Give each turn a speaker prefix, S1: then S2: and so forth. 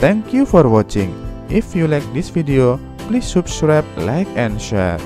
S1: Thank you for watching. If you like this video, please subscribe, like, and share.